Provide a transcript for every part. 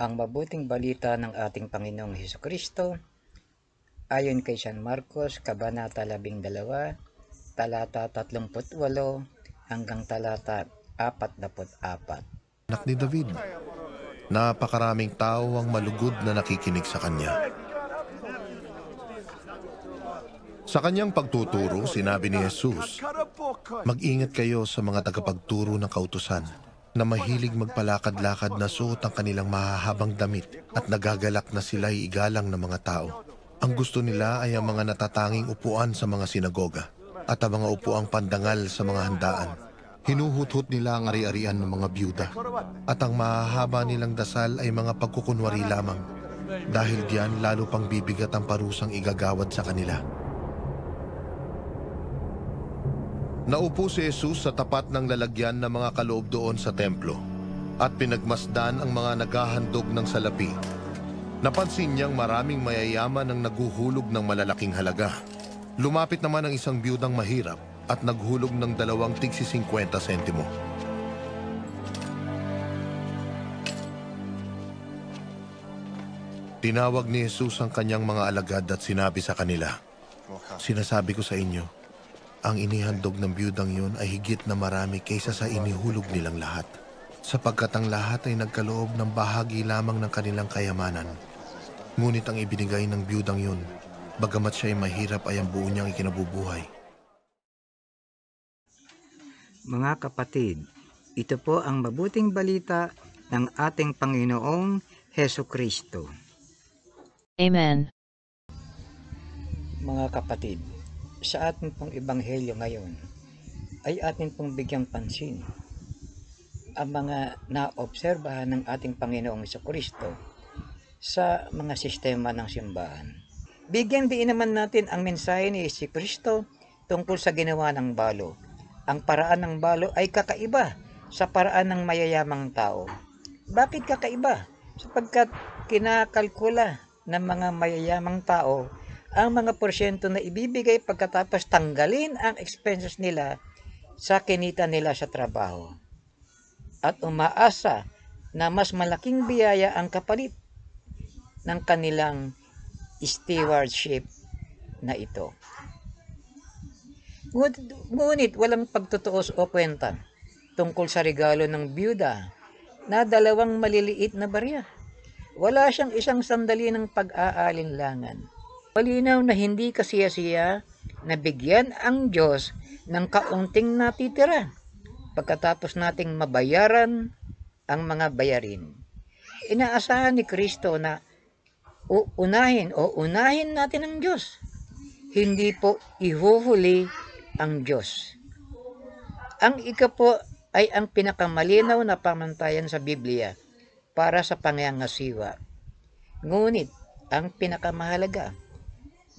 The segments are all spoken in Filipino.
ang mabuting balita ng ating Panginoong Heso Kristo ayon kay San Marcos, Kabanata 12, talata 38 hanggang talata 44. Anak ni David, napakaraming tao ang malugod na nakikinig sa kanya. Sa kanyang pagtuturo, sinabi ni Jesus, Mag-ingat kayo sa mga tagapagturo ng kautusan na mahilig magpalakad-lakad na suot ang kanilang mahahabang damit at nagagalak na sila'y igalang ng mga tao. Ang gusto nila ay ang mga natatanging upuan sa mga sinagoga at ang mga upuang pandangal sa mga handaan. Hinuhuthot nila ang ari-arian ng mga byuda at ang mahahaba nilang dasal ay mga pagkukunwari lamang. Dahil diyan lalo pang bibigat ang parusang igagawad sa kanila. Naupo si Jesus sa tapat ng lalagyan ng mga kaloob doon sa templo at pinagmasdan ang mga naghahandog ng salapi. Napansin niyang maraming mayayaman ang naguhulog ng malalaking halaga. Lumapit naman ang isang biyudang mahirap at naghulog ng dalawang tigsi 50 sentimo. Tinawag ni Jesus ang kanyang mga alagad at sinabi sa kanila, Sinasabi ko sa inyo, ang inihandog ng biyudang yun ay higit na marami kaysa sa inihulog nilang lahat. Sapagkat ang lahat ay nagkaloob ng bahagi lamang ng kanilang kayamanan. Ngunit ang ibinigay ng biyudang yun, bagamat siya ay mahirap ay ang buo niyang ikinabubuhay. Mga kapatid, ito po ang mabuting balita ng ating Panginoong Heso Kristo. Amen. Mga kapatid, sa ating pong ebanghelyo ngayon ay atin pong bigyang pansin ang mga naobserbahan ng ating Panginoong Kristo sa mga sistema ng simbahan. Bigyan din naman natin ang mensahe ni si Kristo tungkol sa ginawa ng balo. Ang paraan ng balo ay kakaiba sa paraan ng mayayamang tao. Bakit kakaiba? Sapagkat kinakalkula ng mga mayayamang tao ang mga porsyento na ibibigay pagkatapos tanggalin ang expenses nila sa kinita nila sa trabaho. At umaasa na mas malaking biyaya ang kapalit ng kanilang stewardship na ito. Ngunit walang pagtutuos o kwenta tungkol sa regalo ng byuda na dalawang maliliit na barya. Wala siyang isang sandali ng pag-aalinlangan. Malinaw na hindi kasiya-siya na bigyan ang Diyos ng kaunting natitira pagkatapos nating mabayaran ang mga bayarin. Inaasahan ni Kristo na uunahin o unahin natin ang Diyos. Hindi po ihuhuli ang Diyos. Ang ika po ay ang pinakamalinaw na pamantayan sa Biblia para sa pangangasiwa. Ngunit, ang pinakamahalaga,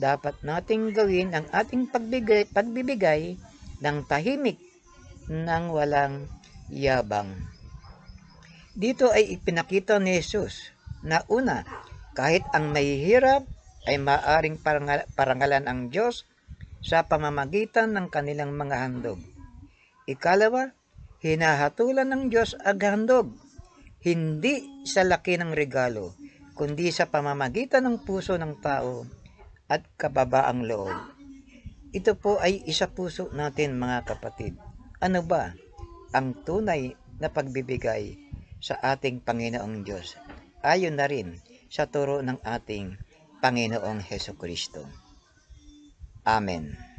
dapat nating gawin ang ating pagbigay, pagbibigay ng tahimik ng walang yabang. Dito ay ipinakita ni Jesus na una, kahit ang mahihirap ay maaring parangal, parangalan ang Diyos sa pamamagitan ng kanilang mga handog. Ikalawa, hinahatulan ng Diyos ang handog, hindi sa laki ng regalo, kundi sa pamamagitan ng puso ng tao at kababaang loob. Ito po ay isa puso natin mga kapatid. Ano ba ang tunay na pagbibigay sa ating Panginoong Diyos? Ayon na rin sa turo ng ating Panginoong Heso Kristo. Amen.